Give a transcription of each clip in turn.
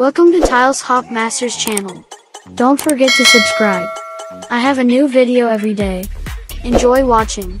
Welcome to Tiles Hop Masters channel. Don't forget to subscribe. I have a new video every day. Enjoy watching.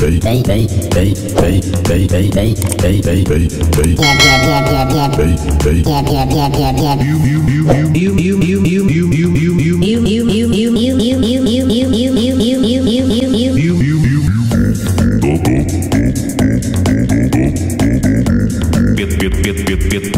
Бит, бит, бит, бит, бит.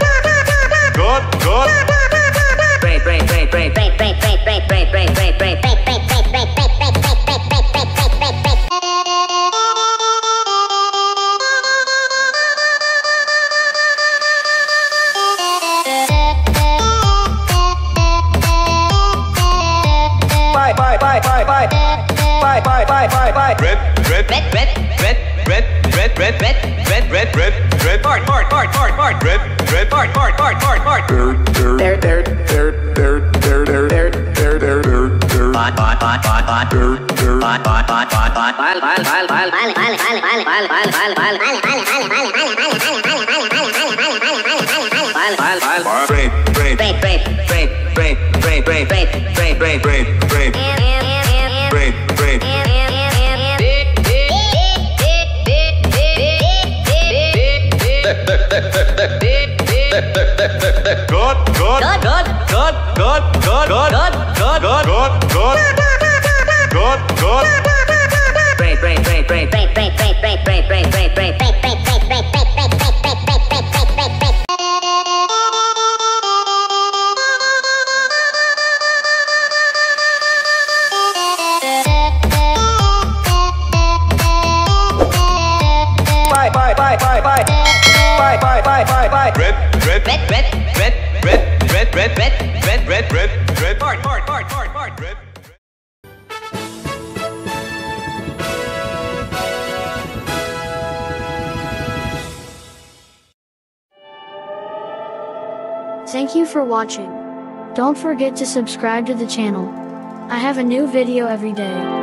bile bile bile bile bile bile bile bile. brain, brain, Brain brain brain, brain, brain, brain, brain, brain, brain, brain, brain, brain, brain. God, God, God God God, God, God, God, God God God, God, God, God, God. Brain brain brain brain brain brain brain brain brain brain brain brain brain. Bye bye bye bye bye. Bye bye bye bye bye. Red, red, Red red red, red, red, red, red, red, red, red, red, Bart Bart Bart Bart Bart. red, red, Bart Bart Bart Bart Bart. There there there there there there there there there there. bot, bot, bot, bot, bot, bot, bot, bot, bot, bot. Bile bile bile bile bile bile bile bile bile bile bile bile God, God, God God God, God, God, God, God God God, God, God, God. brain brain brain brain Thank you for watching. Don't forget to subscribe to the channel. I have a new video every day.